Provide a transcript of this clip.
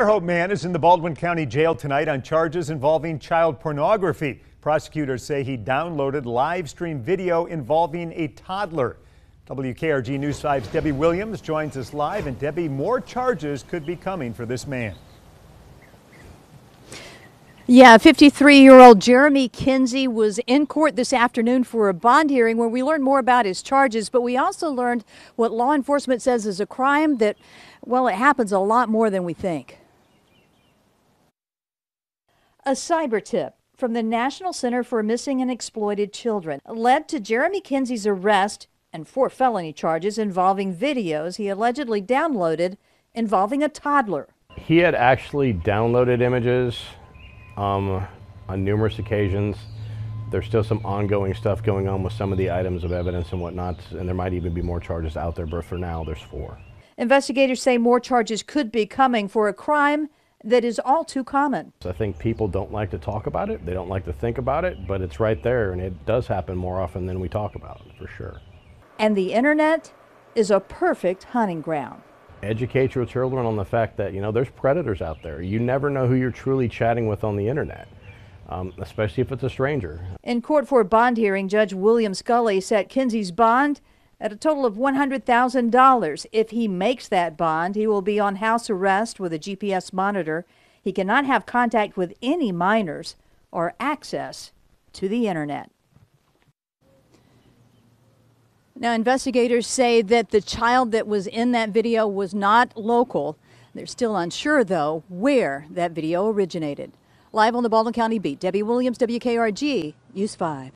Hope man is in the Baldwin County Jail tonight on charges involving child pornography. Prosecutors say he downloaded live stream video involving a toddler. WKRG News 5's Debbie Williams joins us live. And Debbie, more charges could be coming for this man. Yeah, 53 year old Jeremy Kinsey was in court this afternoon for a bond hearing where we learned more about his charges, but we also learned what law enforcement says is a crime that, well, it happens a lot more than we think. A cyber tip from the National Center for Missing and Exploited Children led to Jeremy Kinsey's arrest and four felony charges involving videos he allegedly downloaded involving a toddler. He had actually downloaded images um, on numerous occasions. There's still some ongoing stuff going on with some of the items of evidence and whatnot, and there might even be more charges out there, but for now, there's four. Investigators say more charges could be coming for a crime that is all too common. I think people don't like to talk about it, they don't like to think about it, but it's right there and it does happen more often than we talk about it, for sure. And the internet is a perfect hunting ground. Educate your children on the fact that, you know, there's predators out there. You never know who you're truly chatting with on the internet. Um, especially if it's a stranger. In court for a bond hearing, Judge William Scully set Kinsey's bond at a total of $100,000. If he makes that bond, he will be on house arrest with a GPS monitor. He cannot have contact with any minors or access to the internet. Now, investigators say that the child that was in that video was not local. They're still unsure, though, where that video originated. Live on the Baldwin County Beat, Debbie Williams, WKRG, News 5.